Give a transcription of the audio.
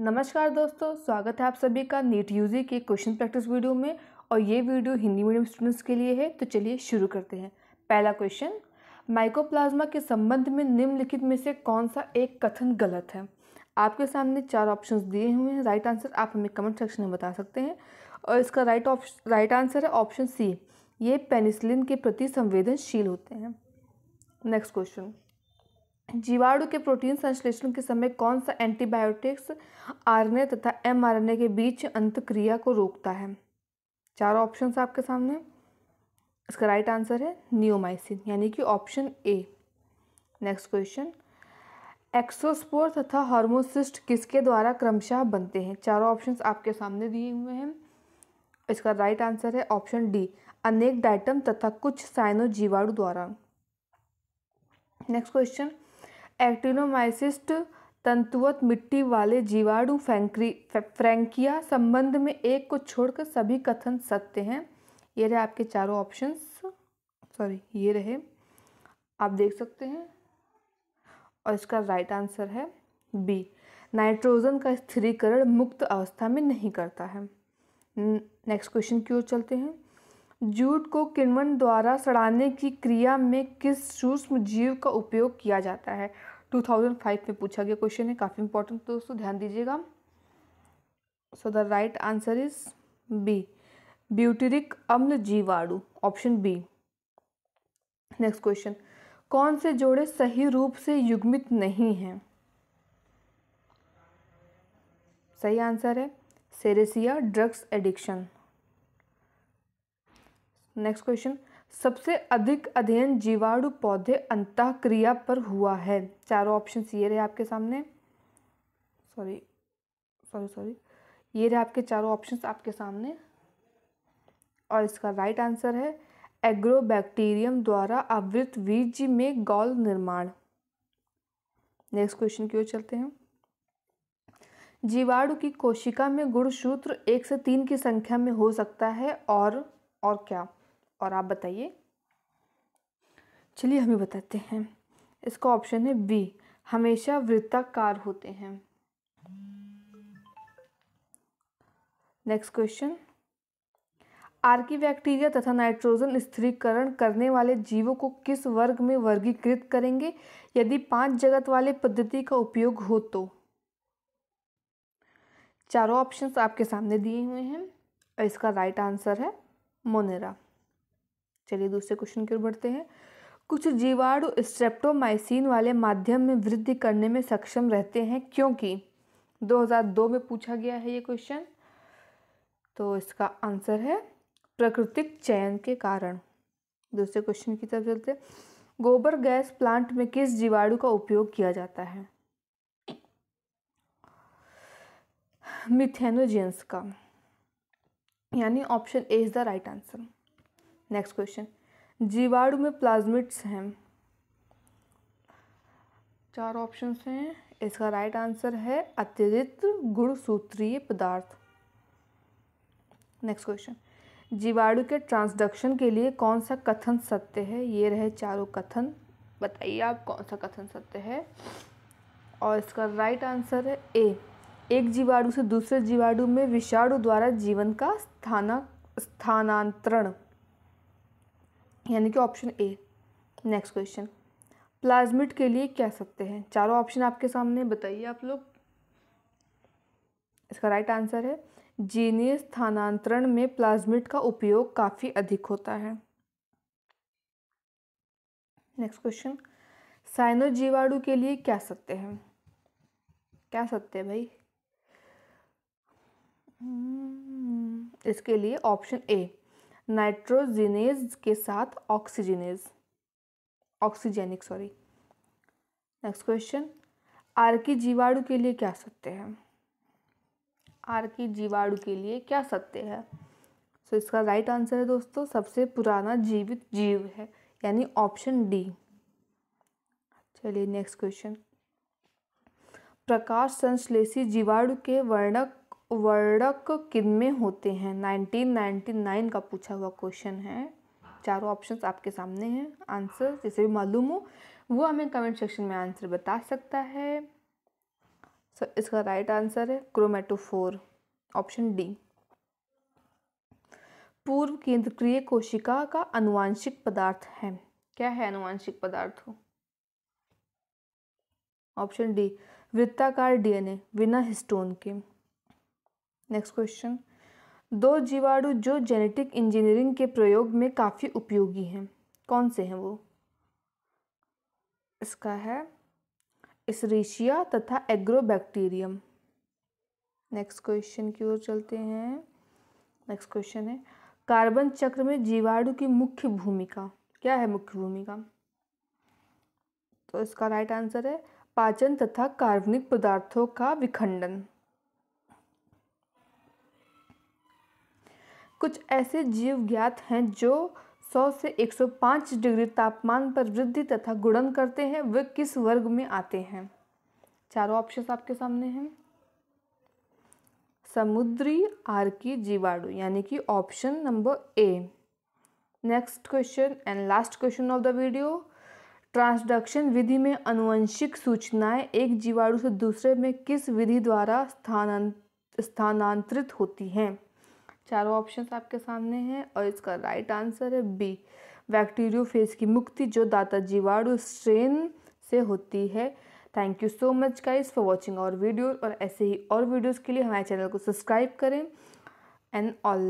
नमस्कार दोस्तों, स्वागत है आप सभी का नीट यूजी के क्वेश्चन प्रैक्टिस वीडियो में। और ये वीडियो हिंदी मीडियम स्टूडेंट्स के लिए है तो चलिए शुरू करते हैं। पहला क्वेश्चन, माइकोप्लाज्मा के संबंध में निम्नलिखित में से कौन सा एक कथन गलत है? आपके सामने चार ऑप्शंस दिए हुए हैं राइट आंसर आप हमें कमेंट सेक्शन में बता सकते हैं। और इसका राइट ऑप्शन राइट आंसर है ऑप्शन सी ये पेनिसिलिन के प्रति संवेदनशील होते हैं। नेक्स्ट क्वेश्चन जीवाणु के प्रोटीन संश्लेषण के समय कौन सा एंटीबायोटिक्स, आरएनए तथा एमआरएनए के बीच अंतक्रिया को रोकता है? चार ऑप्शंस आपके सामने। इसका राइट आंसर है नियोमाइसिन यानी कि option A next question exospore तथा हार्मोसिस्ट किसके द्वारा क्रमशः बनते हैं? चारों ऑप्शंस आपके सामने दिए हुए हैं। इसका राइट आंसर है ऑप्शन डी अनेक डाइटम तथा कुछ साइनो जीवाणु द्वारा। नेक्स्ट क्वेश्चन एक्टिनोमाइसिस्ट तंतुवत मिट्टी वाले जीवाणु फैंक्री फ्रैंकिया संबंध में एक को छोड़कर सभी कथन सत्य हैं। ये रहे आपके चारों ऑप्शंस सॉरी ये रहे। आप देख सकते हैं। और इसका राइट आंसर है बी नाइट्रोजन का स्थिरीकरण मुक्त अवस्था में नहीं करता है। नेक्स्ट क्वेश्चन की ओर चलते हैं। जूट को किण्वन द्वारा सड़ाने की क्रिया में किस सूक्ष्म जीव का उपयोग किया जाता है? 2005 में पूछा गया क्वेश्चन है, काफ़ी इंपॉर्टेंट दोस्तों, ध्यान दीजिएगा। So the right answer is B butyric अम्ल जीवाणु ऑप्शन बी नेक्स्ट क्वेश्चन कौन से जोड़े सही रूप से युग्मित नहीं हैं? सही आंसर है सेरेसिया ड्रग्स एडिक्शन नेक्स्ट क्वेश्चन सबसे अधिक अध्ययन जीवाणु पौधे अंत क्रिया पर हुआ है। चारों ऑप्शन ये रहे आपके सामने। सॉरी सॉरी सॉरी ये रहे आपके चारों ऑप्शन आपके सामने। और इसका राइट आंसर है एग्रोबैक्टीरियम द्वारा आवृत बीज में गौल निर्माण। नेक्स्ट क्वेश्चन की ओर चलते हैं। जीवाणु की कोशिका में गुणसूत्र एक से तीन की संख्या में हो सकता है और और क्या? और आप बताइए। चलिए हमें बताते हैं। इसका ऑप्शन है बी, हमेशा वृत्ताकार होते हैं। Next question. आर्की बैक्टीरिया तथा नाइट्रोजन स्थिरीकरण करने वाले जीवों को किस वर्ग में वर्गीकृत करेंगे? यदि पाँच जगत वाले पद्धति का उपयोग हो तो। चारों ऑप्शंस आपके सामने दिए हुए हैं और इसका राइट आंसर है मोनेरा। चलिए दूसरे क्वेश्चन की ओर बढ़ते हैं। कुछ जीवाणु स्ट्रेप्टोमाइसिन वाले माध्यम में वृद्धि करने में सक्षम रहते हैं क्योंकि 2002 में पूछा गया है ये क्वेश्चन। तो इसका आंसर है प्राकृतिक चयन के कारण। दूसरे क्वेश्चन की तरफ़ चलते गोबर गैस प्लांट में किस जीवाणु का उपयोग किया जाता है? मिथेनोजेंस का। यानी option A is the right answer. Next question जीवाणु में प्लाज्मिड्स हैं। चार ऑप्शंस हैं। इसका राइट आंसर है अतिरिक्त गुणसूत्रीय पदार्थ। नेक्स्ट क्वेश्चन जीवाणु के ट्रांसडक्शन के लिए कौन सा कथन सत्य है? ये रहे चारों कथन। बताइए आप कौन सा कथन सत्य है? और इसका राइट आंसर है ए एक जीवाणु से दूसरे जीवाणु में विषाणु द्वारा जीवन का स्थाना स्थानांतरण। यानी कि option A next question plasmid के लिए क्या सकते हैं? चारों ऑप्शन आपके सामने बताइए आप लोग। इसका राइट आंसर है जीनीय स्थानांतरण में प्लाज्मिड का उपयोग काफ़ी अधिक होता है। नेक्स्ट क्वेश्चन साइनो जीवाणु के लिए क्या सत्य है? क्या सत्य है भाई? हम्म, इसके लिए ऑप्शन ए नाइट्रोजिनेज के साथ oxygenase oxygenic sorry next question Archie जीवाणु के लिए क्या सत्य है? आर की जीवाणु के लिए क्या सत्य है? सो so, इसका राइट आंसर है दोस्तों सबसे पुराना जीवित जीव है यानी ऑप्शन डी चलिए नेक्स्ट क्वेश्चन प्रकाश संश्लेषी जीवाणु के वर्णक वर्णक किनमें होते हैं? 1999 का पूछा हुआ क्वेश्चन है। चारों ऑप्शंस आपके सामने हैं। आंसर जैसे भी मालूम हो वो हमें कमेंट सेक्शन में आंसर बता सकता है। सो so, इसका राइट आंसर है क्रोमेटोफोर ऑप्शन डी पूर्व केंद्रक्रिय कोशिका का अनुवांशिक पदार्थ है। क्या है अनुवांशिक पदार्थ? ऑप्शन डी वृत्ताकार डीएनए बिना हिस्टोन के। नेक्स्ट क्वेश्चन दो जीवाणु जो जेनेटिक इंजीनियरिंग के प्रयोग में काफ़ी उपयोगी हैं। कौन से हैं वो? इसका है इसरीशिया तथा एग्रोबैक्टीरियम नेक्स्ट क्वेश्चन की ओर चलते हैं। नेक्स्ट क्वेश्चन है, कार्बन चक्र में जीवाणु की मुख्य भूमिका, क्या है मुख्य भूमिका? तो इसका राइट आंसर है, पाचन तथा कार्बनिक पदार्थों का विखंडन। कुछ ऐसे जीव ज्ञात हैं जो 100 से 105 डिग्री तापमान पर वृद्धि तथा गुणन करते हैं, वे किस वर्ग में आते हैं? चारों ऑप्शन आपके सामने हैं। समुद्री आर्की जीवाणु, यानी कि option number A next question and last question of the video transduction विधि में अनुवंशिक सूचनाएँ एक जीवाणु से दूसरे में किस विधि द्वारा स्थानांतरित होती हैं? चारों ऑप्शन आपके सामने हैं और इसका राइट आंसर है बी बैक्टीरियो बैक्टीरियोफेज की मुक्ति जो दाता जीवाणु स्ट्रेन से होती है। Thank you so much guys for watching our video और ऐसे ही और वीडियोस के लिए हमारे चैनल को सब्सक्राइब करें। And all